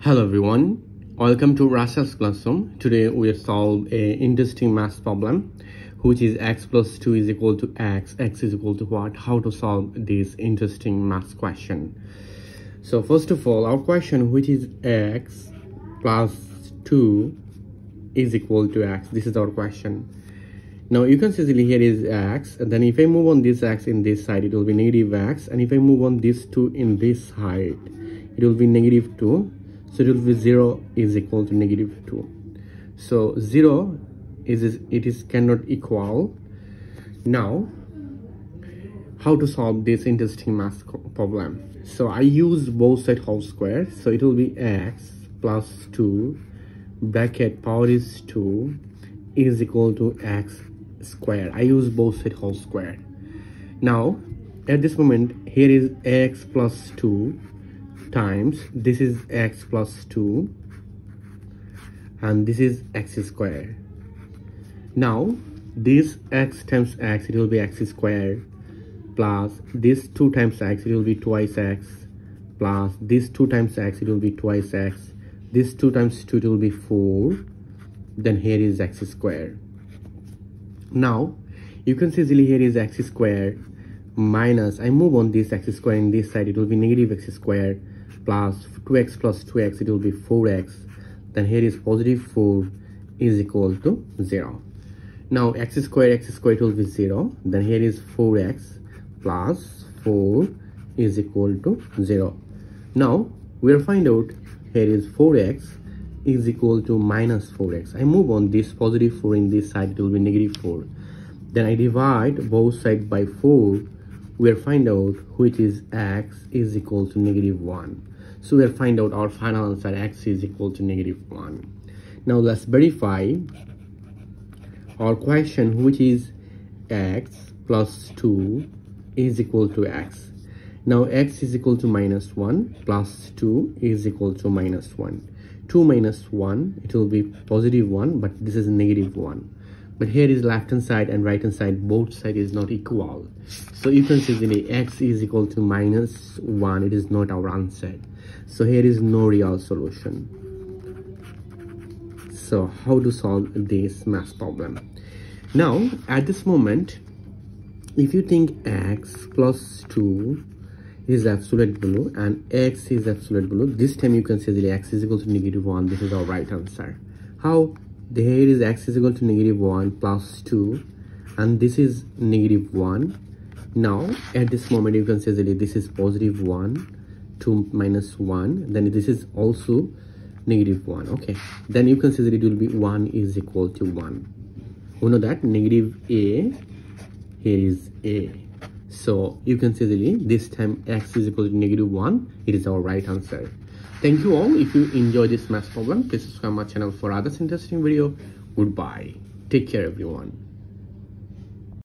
Hello everyone, welcome to Rashel's Classroom. Today we solve a interesting math problem which is x plus 2 is equal to x, x is equal to what? How to solve this interesting math question. So first of all, our question which is x plus 2 is equal to x. This is our question. Now you can see here is x and then if I move on this x in this side it will be negative x and if I move on this 2 in this side it will be negative 2 so it will be 0 is equal to negative 2 so 0 is it is cannot equal. Now how to solve this interesting math problem? So i use both side whole square. So it will be x plus 2 bracket power is 2 is equal to x square. I use both side whole square. Now at this moment here is x plus 2 times this is x plus 2 and this is x squared. Now this x times x it will be x squared plus this 2 times x it will be twice x plus this 2 times x it will be twice x this 2 times 2 it will be 4 then here is x squared. Now you can see easily here is x squared minus i move on this x squared in this side it will be negative x squared plus 2x plus 2x it will be 4x then here is positive 4 is equal to 0 now x square x square it will be 0 then here is 4x plus 4 is equal to 0 now we'll find out here is 4x is equal to minus 4x i move on this positive 4 in this side it will be negative 4 then i divide both sides by 4 we'll find out which is x is equal to negative 1 so we'll find out our final answer x is equal to negative 1 now let's verify our question which is x plus 2 is equal to x. Now x is equal to minus 1 plus 2 is equal to minus 1 2 minus 1 it will be positive 1 but this is negative 1 but here is left hand side and right hand side. Both side is not equal. So you can see the x is equal to minus 1 it is not our answer. So here is no real solution. So how to solve this math problem? Now at this moment if you think x plus 2 is absolute value and x is absolute value this time you can say that x is equal to negative 1 this is our right answer. How here is x is equal to negative 1 plus 2 and this is negative 1 now at this moment you can say that this is positive 1 2 minus 1 then this is also negative 1 okay. Then you can say that it will be 1 is equal to 1 we know that negative a here is a. So you can say that this time x is equal to negative 1 it is our right answer Thank you all. If you enjoy this math problem, please subscribe my channel for other interesting video. Goodbye. Take care everyone.